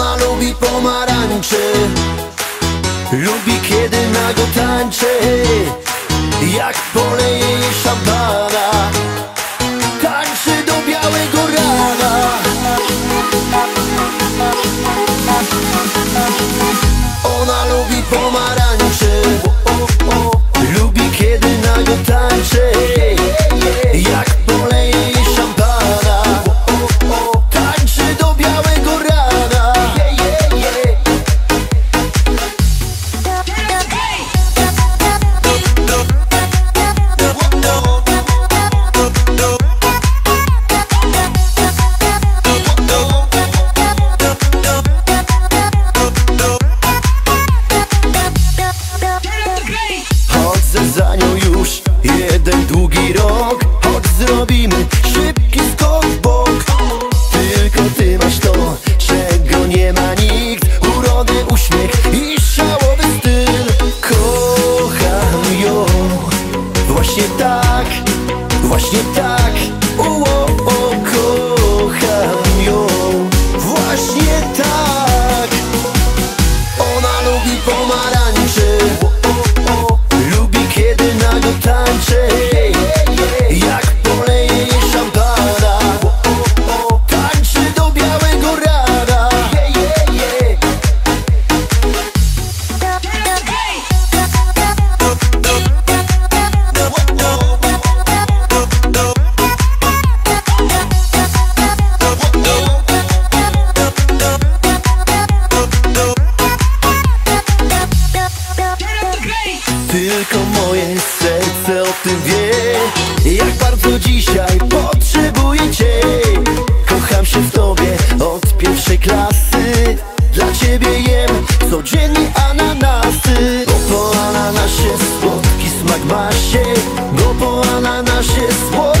Ona lubi pomarańcze. Lubi kiedy nago tańczę. Jak poleje jej szampana Tańczy do białego rana. Ona lubi pomarańcze Za nią już jeden długi rok. Choć zrobimy szybki skok w bok. Tylko ty masz to, czego nie ma nikt. Urodę, uśmiech i szałowy styl. Kocham ją. Właśnie tak, właśnie tak ciebie jem. Codziennie ananasy. Bo po ananasie słodki smak ma się. Bo po ananasie słodki